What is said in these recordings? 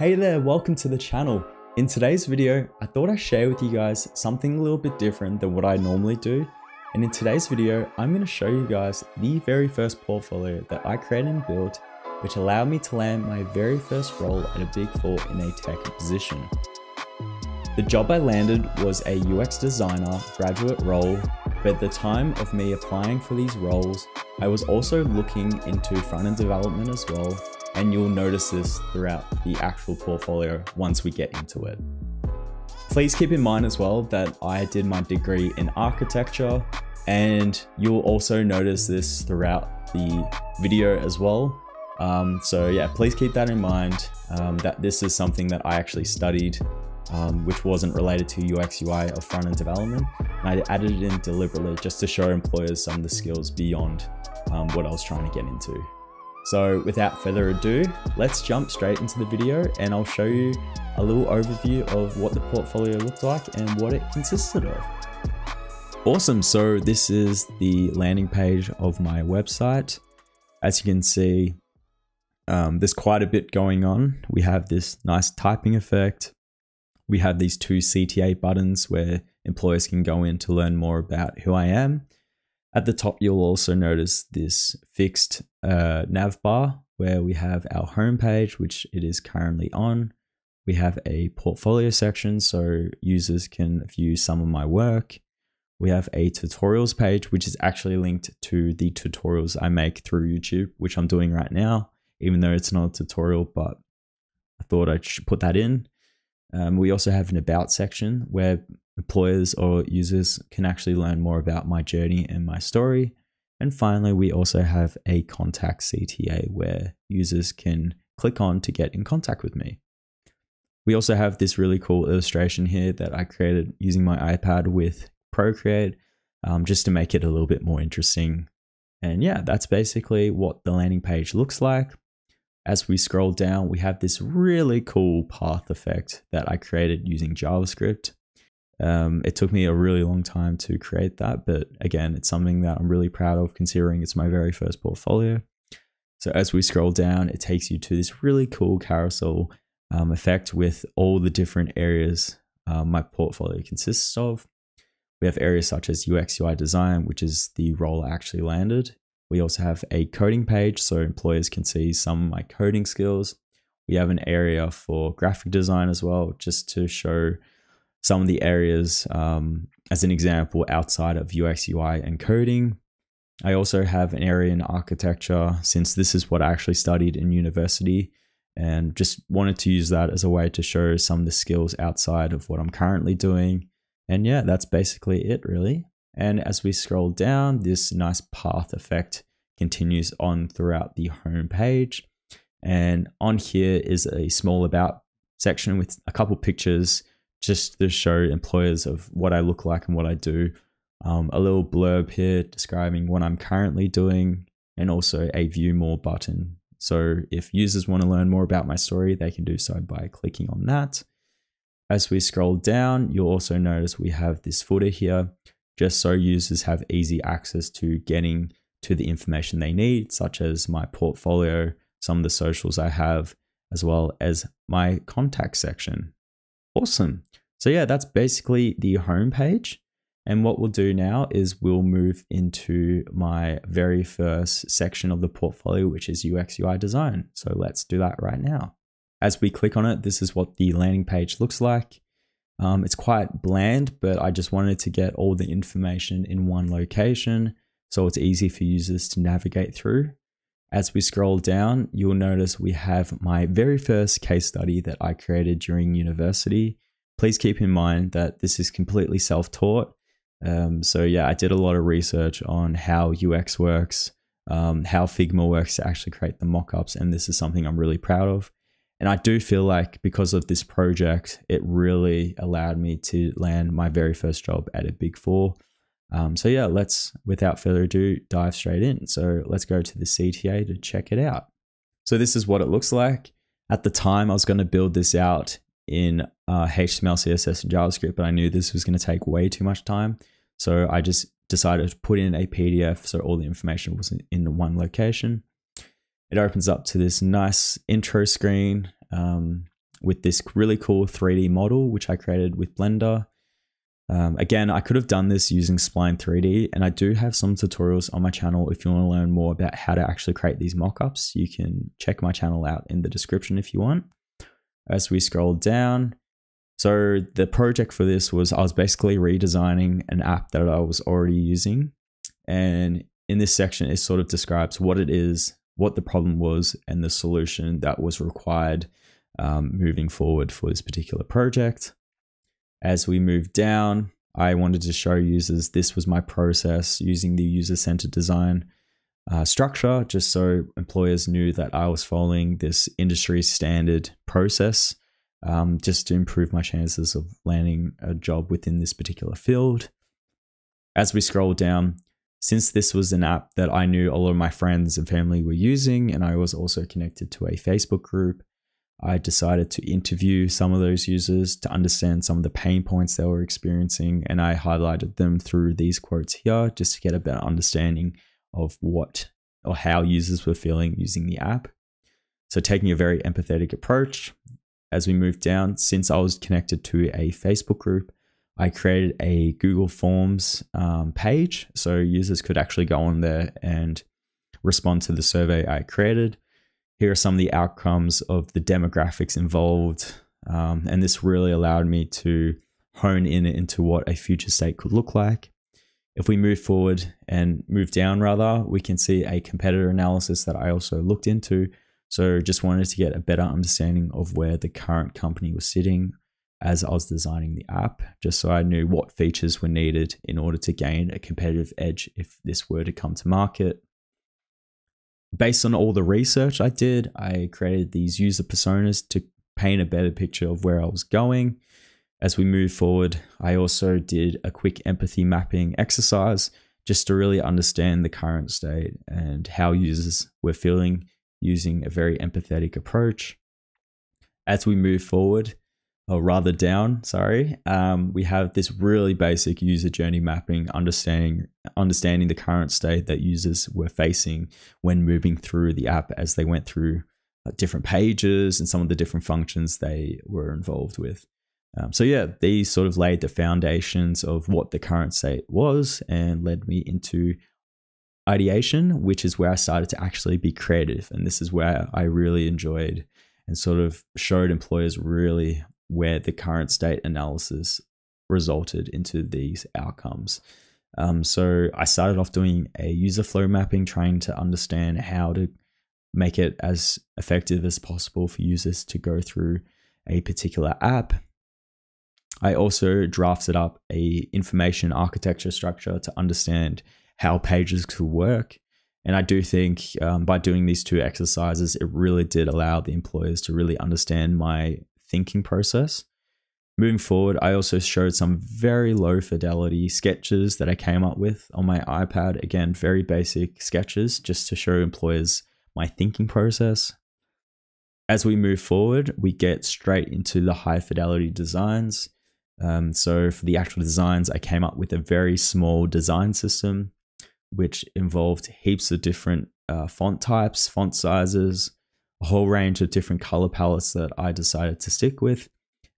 Hey there, welcome to the channel. In today's video, I thought I'd share with you guys something a little bit different than what I normally do. And in today's video, I'm going to show you guys the very first portfolio that I created and built, which allowed me to land my very first role at a Big Four in a tech position. The job I landed was a UX designer graduate role, but at the time of me applying for these roles, I was also looking into front-end development as well and you'll notice this throughout the actual portfolio once we get into it. Please keep in mind as well that I did my degree in architecture and you'll also notice this throughout the video as well. Um, so yeah, please keep that in mind um, that this is something that I actually studied um, which wasn't related to UX UI or front-end development. And I added it in deliberately just to show employers some of the skills beyond um, what I was trying to get into. So without further ado, let's jump straight into the video and I'll show you a little overview of what the portfolio looked like and what it consisted of. Awesome, so this is the landing page of my website. As you can see, um, there's quite a bit going on. We have this nice typing effect. We have these two CTA buttons where employers can go in to learn more about who I am. At the top, you'll also notice this fixed uh, nav bar where we have our home page, which it is currently on. We have a portfolio section so users can view some of my work. We have a tutorials page, which is actually linked to the tutorials I make through YouTube, which I'm doing right now, even though it's not a tutorial, but I thought I should put that in. Um, we also have an about section where employers or users can actually learn more about my journey and my story. And finally, we also have a contact CTA where users can click on to get in contact with me. We also have this really cool illustration here that I created using my iPad with Procreate um, just to make it a little bit more interesting. And yeah, that's basically what the landing page looks like. As we scroll down, we have this really cool path effect that I created using JavaScript. Um, it took me a really long time to create that, but again, it's something that I'm really proud of considering it's my very first portfolio. So as we scroll down, it takes you to this really cool carousel um, effect with all the different areas uh, my portfolio consists of. We have areas such as UX UI design, which is the role I actually landed. We also have a coding page so employers can see some of my coding skills. We have an area for graphic design as well, just to show some of the areas, um, as an example, outside of UX, UI, and coding. I also have an area in architecture since this is what I actually studied in university and just wanted to use that as a way to show some of the skills outside of what I'm currently doing. And yeah, that's basically it really. And as we scroll down, this nice path effect continues on throughout the home page. And on here is a small about section with a couple pictures just to show employers of what I look like and what I do. Um, a little blurb here describing what I'm currently doing and also a view more button. So if users want to learn more about my story, they can do so by clicking on that. As we scroll down, you'll also notice we have this footer here, just so users have easy access to getting to the information they need, such as my portfolio, some of the socials I have, as well as my contact section. Awesome. So yeah, that's basically the home page. And what we'll do now is we'll move into my very first section of the portfolio, which is UX UI design. So let's do that right now. As we click on it, this is what the landing page looks like. Um, it's quite bland, but I just wanted to get all the information in one location so it's easy for users to navigate through. As we scroll down, you'll notice we have my very first case study that I created during university. Please keep in mind that this is completely self-taught. Um, so yeah, I did a lot of research on how UX works, um, how Figma works to actually create the mockups, and this is something I'm really proud of. And I do feel like because of this project, it really allowed me to land my very first job at a big four. Um, so yeah, let's, without further ado, dive straight in. So let's go to the CTA to check it out. So this is what it looks like. At the time, I was going to build this out in uh, HTML, CSS, and JavaScript, but I knew this was going to take way too much time. So I just decided to put in a PDF so all the information was in one location. It opens up to this nice intro screen. Um, with this really cool 3D model, which I created with Blender. Um, again, I could have done this using Spline 3D, and I do have some tutorials on my channel. If you want to learn more about how to actually create these mockups, you can check my channel out in the description if you want. As we scroll down, so the project for this was I was basically redesigning an app that I was already using. And in this section, it sort of describes what it is, what the problem was, and the solution that was required um, moving forward for this particular project. As we move down, I wanted to show users this was my process using the user centered design uh, structure, just so employers knew that I was following this industry standard process, um, just to improve my chances of landing a job within this particular field. As we scroll down, since this was an app that I knew a lot of my friends and family were using, and I was also connected to a Facebook group, I decided to interview some of those users to understand some of the pain points they were experiencing, and I highlighted them through these quotes here just to get a better understanding of what or how users were feeling using the app. So, taking a very empathetic approach. As we moved down, since I was connected to a Facebook group, I created a Google Forms um, page so users could actually go on there and respond to the survey I created here are some of the outcomes of the demographics involved. Um, and this really allowed me to hone in into what a future state could look like. If we move forward and move down, rather, we can see a competitor analysis that I also looked into. So, just wanted to get a better understanding of where the current company was sitting as I was designing the app, just so I knew what features were needed in order to gain a competitive edge if this were to come to market based on all the research I did, I created these user personas to paint a better picture of where I was going. As we move forward, I also did a quick empathy mapping exercise just to really understand the current state and how users were feeling using a very empathetic approach. As we move forward, or rather down, sorry, um, we have this really basic user journey mapping, understanding understanding the current state that users were facing when moving through the app as they went through uh, different pages and some of the different functions they were involved with. Um, so yeah, these sort of laid the foundations of what the current state was and led me into ideation, which is where I started to actually be creative, and this is where I really enjoyed and sort of showed employers really where the current state analysis resulted into these outcomes. Um, so I started off doing a user flow mapping, trying to understand how to make it as effective as possible for users to go through a particular app. I also drafted up a information architecture structure to understand how pages could work. And I do think um, by doing these two exercises, it really did allow the employers to really understand my thinking process. Moving forward, I also showed some very low fidelity sketches that I came up with on my iPad. Again, very basic sketches just to show employers my thinking process. As we move forward, we get straight into the high fidelity designs. Um, so, for the actual designs, I came up with a very small design system, which involved heaps of different uh, font types, font sizes, a whole range of different color palettes that I decided to stick with.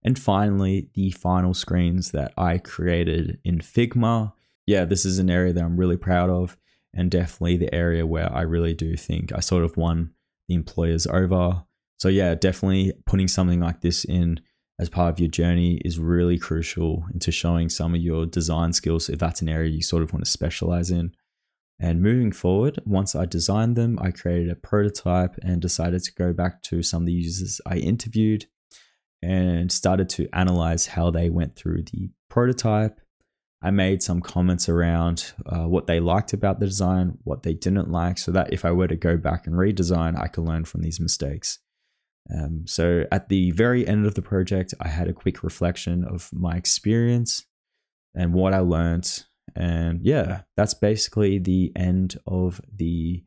And finally, the final screens that I created in Figma. Yeah, this is an area that I'm really proud of, and definitely the area where I really do think I sort of won the employers over. So, yeah, definitely putting something like this in as part of your journey is really crucial into showing some of your design skills if that's an area you sort of want to specialize in. And moving forward, once I designed them, I created a prototype and decided to go back to some of the users I interviewed and started to analyze how they went through the prototype. I made some comments around uh, what they liked about the design, what they didn't like, so that if I were to go back and redesign, I could learn from these mistakes. Um, so at the very end of the project, I had a quick reflection of my experience and what I learned and yeah, that's basically the end of the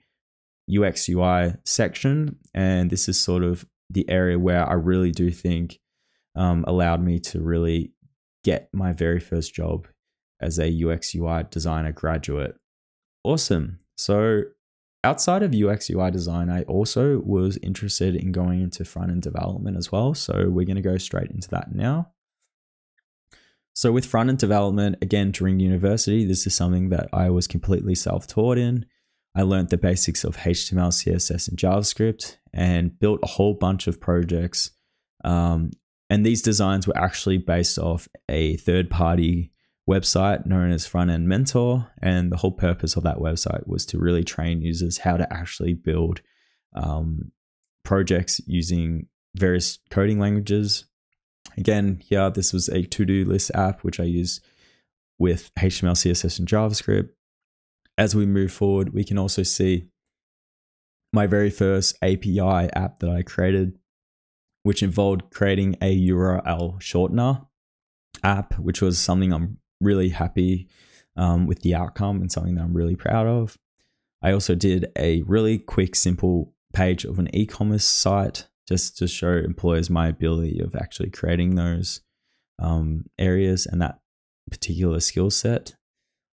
UX UI section. And this is sort of the area where I really do think um, allowed me to really get my very first job as a UX UI designer graduate. Awesome. So outside of UX UI design, I also was interested in going into front end development as well. So we're going to go straight into that now. So with front end development, again, during university, this is something that I was completely self taught in. I learned the basics of HTML, CSS, and JavaScript and built a whole bunch of projects. Um, and these designs were actually based off a third party website known as Front End Mentor. And the whole purpose of that website was to really train users how to actually build um, projects using various coding languages. Again, here, this was a to do list app, which I use with HTML, CSS, and JavaScript. As we move forward, we can also see my very first API app that I created, which involved creating a URL shortener app, which was something I'm really happy um, with the outcome and something that I'm really proud of. I also did a really quick, simple page of an e commerce site just to show employers my ability of actually creating those um, areas and that particular skill set.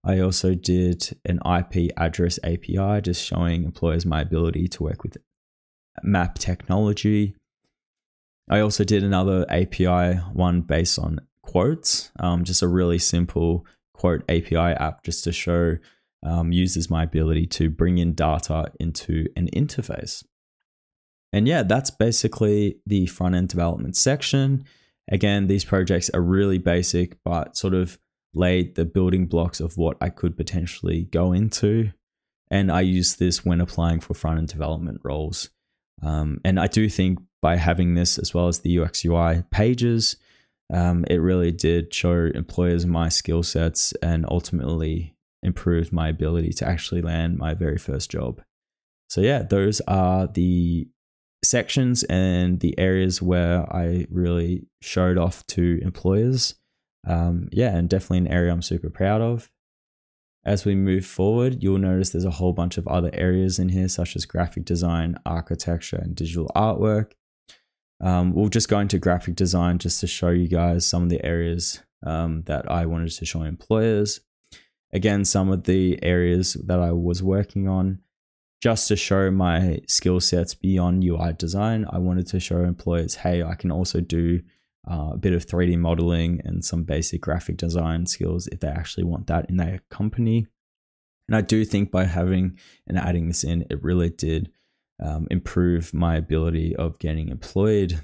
I also did an IP address API just showing employers my ability to work with map technology. I also did another API one based on quotes, um, just a really simple quote API app just to show um, users my ability to bring in data into an interface. And yeah, that's basically the front end development section. Again, these projects are really basic, but sort of laid the building blocks of what I could potentially go into. And I use this when applying for front end development roles. Um, and I do think by having this as well as the UX UI pages, um, it really did show employers my skill sets and ultimately improved my ability to actually land my very first job. So, yeah, those are the sections and the areas where I really showed off to employers. Um, yeah, and definitely an area I'm super proud of. As we move forward, you'll notice there's a whole bunch of other areas in here, such as graphic design, architecture, and digital artwork. Um, we'll just go into graphic design just to show you guys some of the areas um, that I wanted to show employers. Again, some of the areas that I was working on just to show my skill sets beyond UI design. I wanted to show employers, hey, I can also do uh, a bit of 3D modeling and some basic graphic design skills if they actually want that in their company. And I do think by having and adding this in, it really did um, improve my ability of getting employed.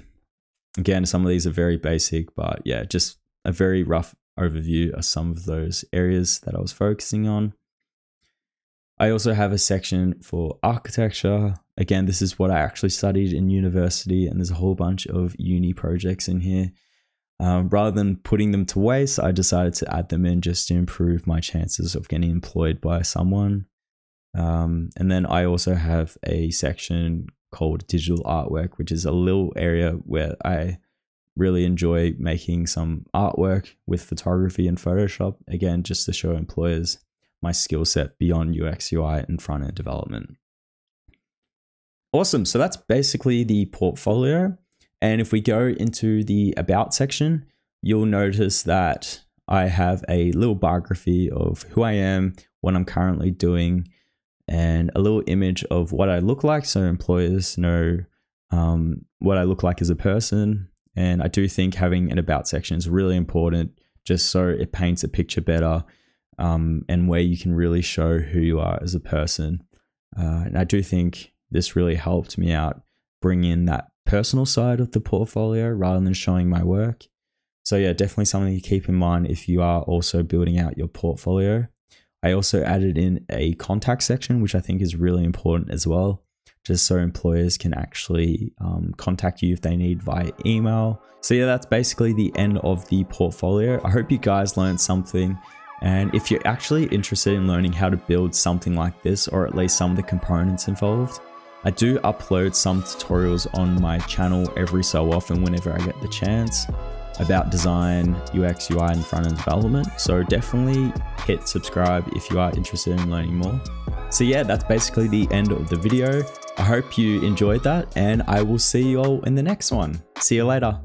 Again, some of these are very basic, but yeah, just a very rough overview of some of those areas that I was focusing on. I also have a section for architecture. Again, this is what I actually studied in university, and there's a whole bunch of uni projects in here. Um, rather than putting them to waste, I decided to add them in just to improve my chances of getting employed by someone. Um, and then I also have a section called digital artwork, which is a little area where I really enjoy making some artwork with photography and Photoshop. Again, just to show employers my skill set beyond UX, UI, and front end development. Awesome. So that's basically the portfolio. And if we go into the about section, you'll notice that I have a little biography of who I am, what I'm currently doing, and a little image of what I look like so employers know um, what I look like as a person. And I do think having an about section is really important just so it paints a picture better um, and where you can really show who you are as a person. Uh, and I do think this really helped me out bring in that personal side of the portfolio rather than showing my work. So, yeah, definitely something to keep in mind if you are also building out your portfolio. I also added in a contact section, which I think is really important as well, just so employers can actually um, contact you if they need via email. So, yeah, that's basically the end of the portfolio. I hope you guys learned something. And if you're actually interested in learning how to build something like this, or at least some of the components involved, I do upload some tutorials on my channel every so often whenever I get the chance about design, UX, UI, and front end development. So definitely hit subscribe if you are interested in learning more. So yeah, that's basically the end of the video. I hope you enjoyed that and I will see you all in the next one. See you later.